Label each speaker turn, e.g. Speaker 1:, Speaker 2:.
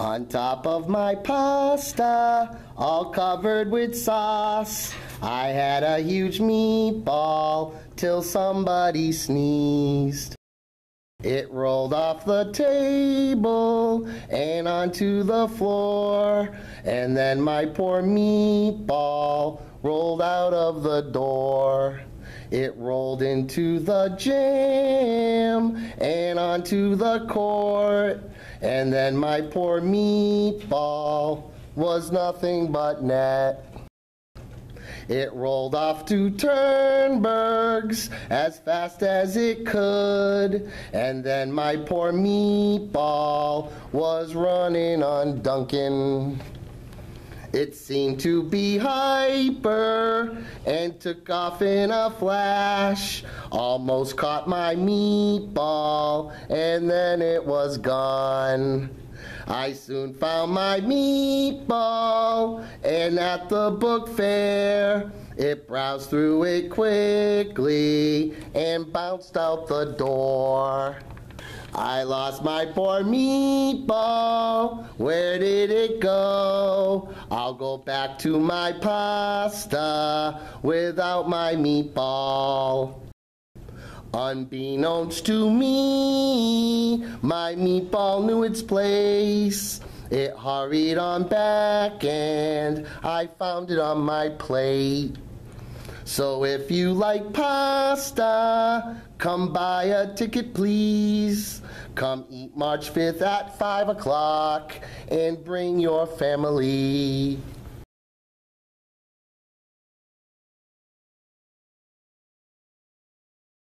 Speaker 1: On top of my pasta, all covered with sauce, I had a huge meatball till somebody sneezed. It rolled off the table and onto the floor, and then my poor meatball rolled out of the door. It rolled into the jam and onto the court, and then my poor meatball was nothing but net. It rolled off to Turnberg's as fast as it could, and then my poor meatball was running on Dunkin'. It seemed to be hyper and took off in a flash. Almost caught my meatball and then it was gone. I soon found my meatball and at the book fair it browsed through it quickly and bounced out the door. I lost my poor meatball. Where did it go? I'll go back to my pasta without my meatball. Unbeknownst to me, my meatball knew its place. It hurried on back and I found it on my plate. So if you like pasta, come buy a ticket please. Come eat March 5th at 5 o'clock and bring your family.